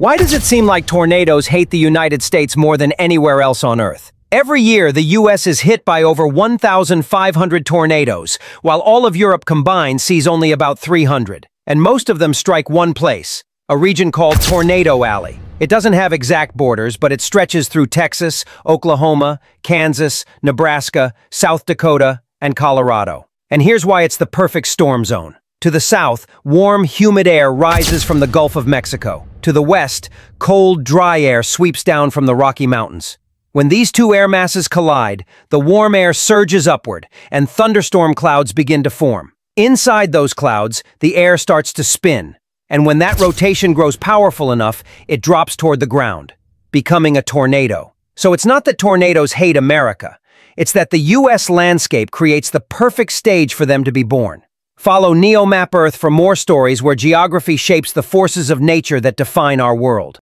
Why does it seem like tornadoes hate the United States more than anywhere else on Earth? Every year, the U.S. is hit by over 1,500 tornadoes, while all of Europe combined sees only about 300. And most of them strike one place, a region called Tornado Alley. It doesn't have exact borders, but it stretches through Texas, Oklahoma, Kansas, Nebraska, South Dakota, and Colorado. And here's why it's the perfect storm zone. To the south, warm, humid air rises from the Gulf of Mexico. To the west, cold, dry air sweeps down from the Rocky Mountains. When these two air masses collide, the warm air surges upward, and thunderstorm clouds begin to form. Inside those clouds, the air starts to spin, and when that rotation grows powerful enough, it drops toward the ground, becoming a tornado. So it's not that tornadoes hate America, it's that the U.S. landscape creates the perfect stage for them to be born. Follow NeoMap Earth for more stories where geography shapes the forces of nature that define our world.